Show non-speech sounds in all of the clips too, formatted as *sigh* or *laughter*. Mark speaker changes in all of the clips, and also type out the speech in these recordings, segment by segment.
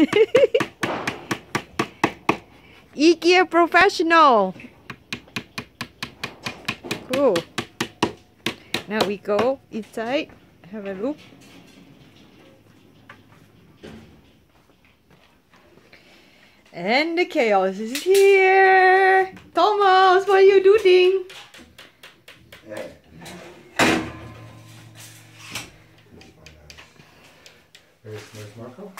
Speaker 1: *laughs* IKEA professional. Cool. Now we go inside, have a look. And the chaos is here. Thomas, what are you doing?
Speaker 2: Where's Marco?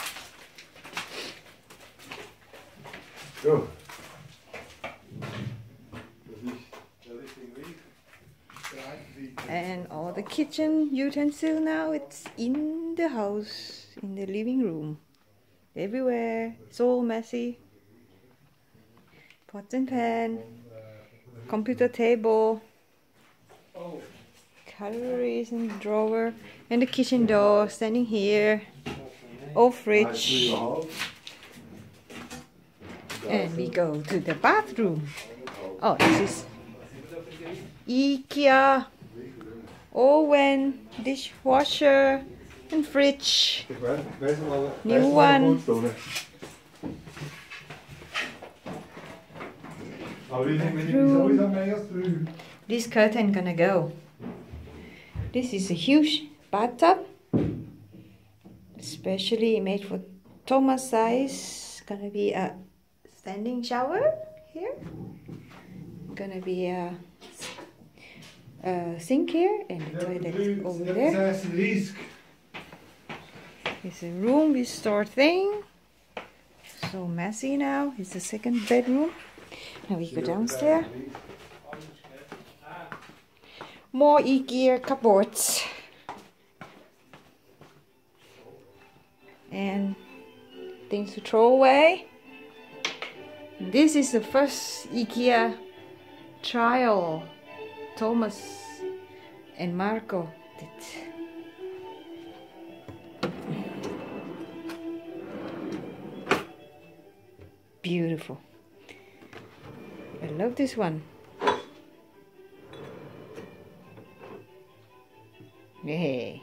Speaker 2: Go.
Speaker 1: And all the kitchen utensil now it's in the house, in the living room. Everywhere. It's all messy. Pots and pan. Computer table. Cutleries in the drawer. And the kitchen door standing here. Old fridge. And we go to the bathroom. Oh, this is IKEA oven, dishwasher, and fridge. New one. This curtain gonna go. This is a huge bathtub, especially made for Thomas size. Gonna be a standing shower here. Gonna be a, a sink here and the toilet over there. It's a room we store thing. So messy now. It's the second bedroom. Now we go downstairs. More IKEA cupboards. And things to throw away. This is the first IKEA trial Thomas and Marco did. Beautiful. I love this one. Yay.